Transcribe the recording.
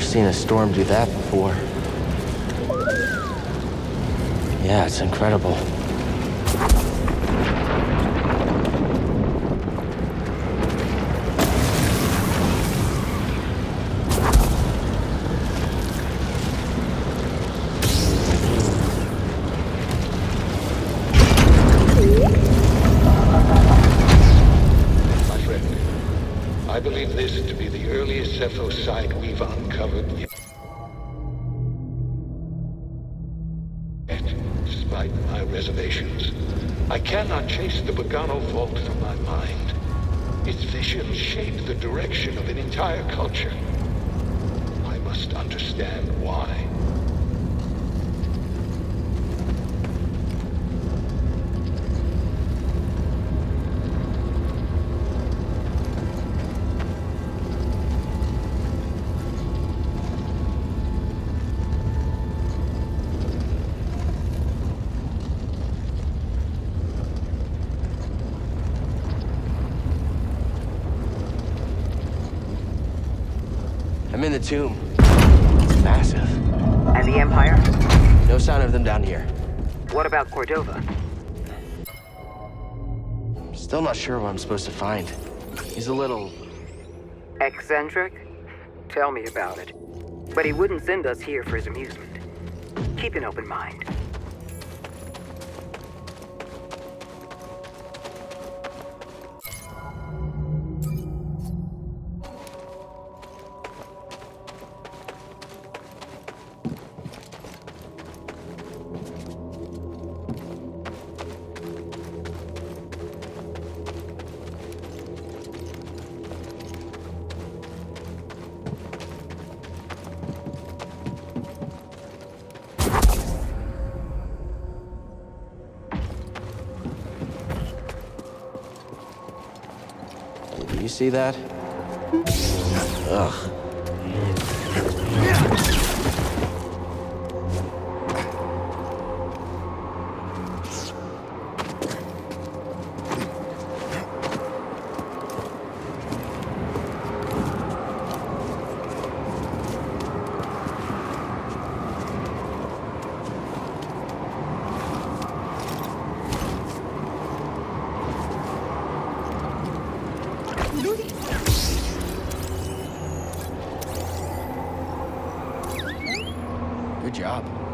seen a storm do that before. Yeah, it's incredible. I believe this to be we've uncovered yet. Despite my reservations, I cannot chase the Bogano Vault from my mind. Its vision shaped the direction of an entire culture. I must understand why. I'm in the tomb. It's massive. And the Empire? No sign of them down here. What about Cordova? Still not sure what I'm supposed to find. He's a little... Eccentric? Tell me about it. But he wouldn't send us here for his amusement. Keep an open mind. You see that? Ugh. Good job.